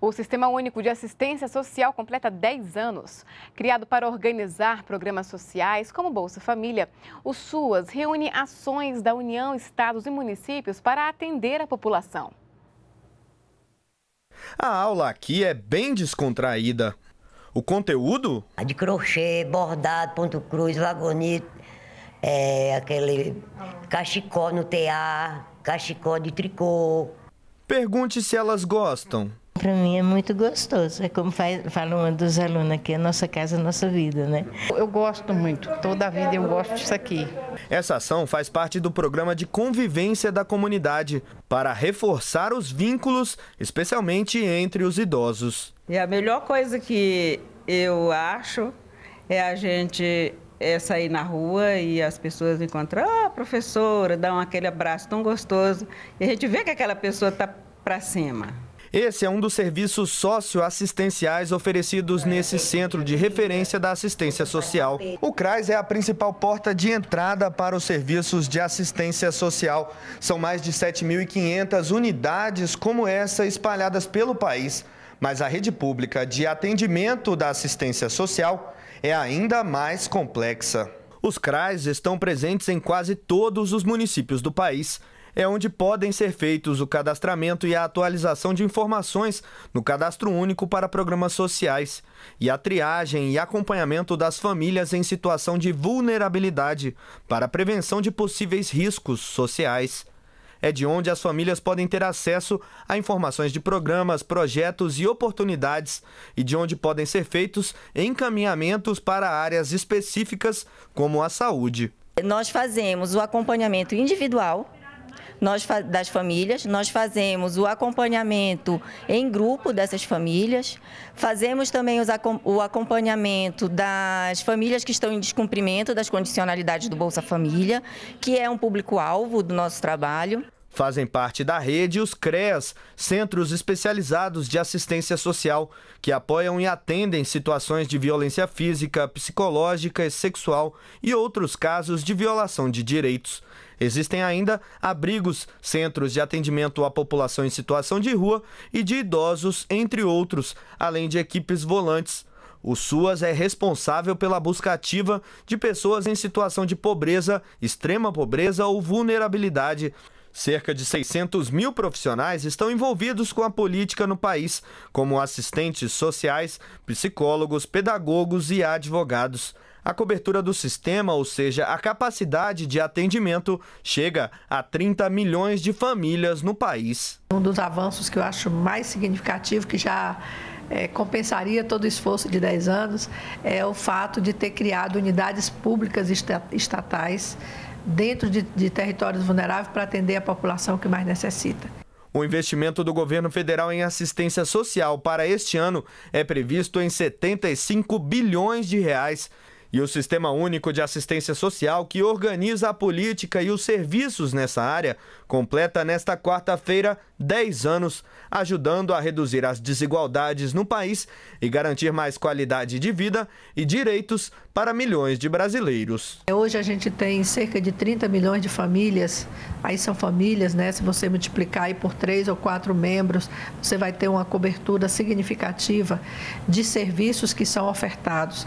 O Sistema Único de Assistência Social completa 10 anos. Criado para organizar programas sociais como Bolsa Família, o SUAS reúne ações da União, estados e municípios para atender a população. A aula aqui é bem descontraída. O conteúdo? De crochê, bordado, ponto cruz, lagonito, é, aquele cachecol no tear, cachecol de tricô. Pergunte se elas gostam. Para mim é muito gostoso. É como faz, fala uma dos alunos aqui, a nossa casa, a nossa vida, né? Eu gosto muito. Toda a vida eu gosto disso aqui. Essa ação faz parte do programa de convivência da comunidade para reforçar os vínculos, especialmente entre os idosos. E a melhor coisa que eu acho é a gente é sair na rua e as pessoas encontram, ah, professora, dão aquele abraço tão gostoso. E a gente vê que aquela pessoa está para cima. Esse é um dos serviços socioassistenciais oferecidos nesse centro de referência da assistência social. O CRAS é a principal porta de entrada para os serviços de assistência social. São mais de 7.500 unidades como essa espalhadas pelo país. Mas a rede pública de atendimento da assistência social é ainda mais complexa. Os CRAs estão presentes em quase todos os municípios do país é onde podem ser feitos o cadastramento e a atualização de informações no Cadastro Único para Programas Sociais e a triagem e acompanhamento das famílias em situação de vulnerabilidade para a prevenção de possíveis riscos sociais. É de onde as famílias podem ter acesso a informações de programas, projetos e oportunidades e de onde podem ser feitos encaminhamentos para áreas específicas como a saúde. Nós fazemos o acompanhamento individual nós, das famílias, nós fazemos o acompanhamento em grupo dessas famílias, fazemos também os, o acompanhamento das famílias que estão em descumprimento das condicionalidades do Bolsa Família, que é um público-alvo do nosso trabalho. Fazem parte da rede os CREAS, Centros Especializados de Assistência Social, que apoiam e atendem situações de violência física, psicológica e sexual e outros casos de violação de direitos. Existem ainda abrigos, centros de atendimento à população em situação de rua e de idosos, entre outros, além de equipes volantes. O SUAS é responsável pela busca ativa de pessoas em situação de pobreza, extrema pobreza ou vulnerabilidade. Cerca de 600 mil profissionais estão envolvidos com a política no país, como assistentes sociais, psicólogos, pedagogos e advogados a cobertura do sistema, ou seja, a capacidade de atendimento, chega a 30 milhões de famílias no país. Um dos avanços que eu acho mais significativo, que já é, compensaria todo o esforço de 10 anos, é o fato de ter criado unidades públicas estatais dentro de, de territórios vulneráveis para atender a população que mais necessita. O investimento do governo federal em assistência social para este ano é previsto em 75 bilhões de reais e o Sistema Único de Assistência Social, que organiza a política e os serviços nessa área, completa nesta quarta-feira 10 anos, ajudando a reduzir as desigualdades no país e garantir mais qualidade de vida e direitos para milhões de brasileiros. Hoje a gente tem cerca de 30 milhões de famílias, aí são famílias, né? Se você multiplicar aí por três ou quatro membros, você vai ter uma cobertura significativa de serviços que são ofertados.